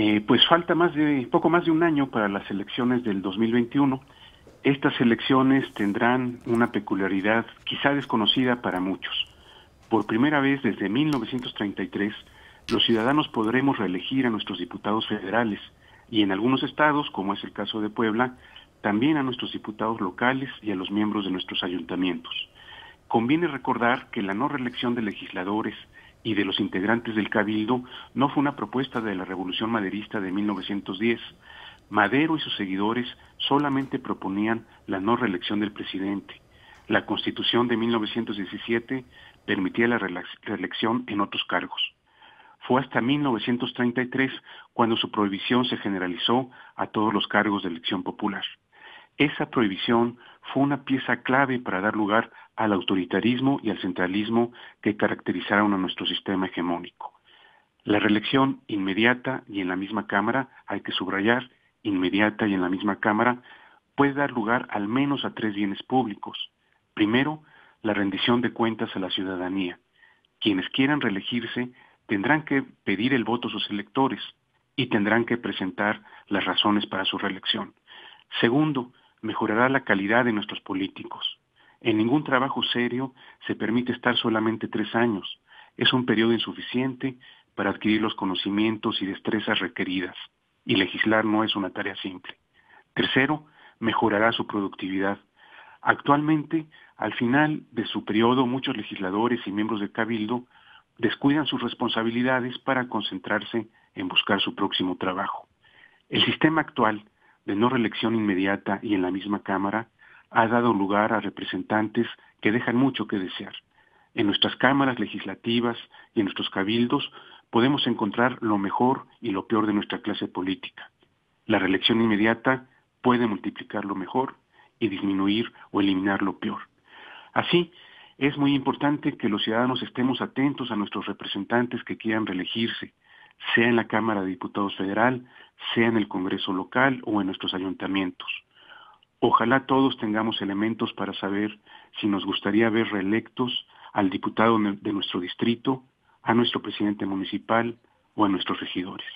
Eh, pues falta más de poco más de un año para las elecciones del 2021. Estas elecciones tendrán una peculiaridad quizá desconocida para muchos. Por primera vez desde 1933, los ciudadanos podremos reelegir a nuestros diputados federales y en algunos estados, como es el caso de Puebla, también a nuestros diputados locales y a los miembros de nuestros ayuntamientos. Conviene recordar que la no reelección de legisladores y de los integrantes del Cabildo no fue una propuesta de la Revolución Maderista de 1910. Madero y sus seguidores solamente proponían la no reelección del presidente. La Constitución de 1917 permitía la reelección en otros cargos. Fue hasta 1933 cuando su prohibición se generalizó a todos los cargos de elección popular. Esa prohibición fue una pieza clave para dar lugar al autoritarismo y al centralismo que caracterizaron a nuestro sistema hegemónico. La reelección inmediata y en la misma Cámara, hay que subrayar, inmediata y en la misma Cámara, puede dar lugar al menos a tres bienes públicos. Primero, la rendición de cuentas a la ciudadanía. Quienes quieran reelegirse tendrán que pedir el voto a sus electores y tendrán que presentar las razones para su reelección. Segundo, mejorará la calidad de nuestros políticos. En ningún trabajo serio se permite estar solamente tres años. Es un periodo insuficiente para adquirir los conocimientos y destrezas requeridas, y legislar no es una tarea simple. Tercero, mejorará su productividad. Actualmente, al final de su periodo, muchos legisladores y miembros del Cabildo descuidan sus responsabilidades para concentrarse en buscar su próximo trabajo. El sistema actual de no reelección inmediata y en la misma Cámara ha dado lugar a representantes que dejan mucho que desear. En nuestras cámaras legislativas y en nuestros cabildos podemos encontrar lo mejor y lo peor de nuestra clase política. La reelección inmediata puede multiplicar lo mejor y disminuir o eliminar lo peor. Así, es muy importante que los ciudadanos estemos atentos a nuestros representantes que quieran reelegirse, sea en la Cámara de Diputados Federal, sea en el Congreso local o en nuestros ayuntamientos. Ojalá todos tengamos elementos para saber si nos gustaría ver reelectos al diputado de nuestro distrito, a nuestro presidente municipal o a nuestros regidores.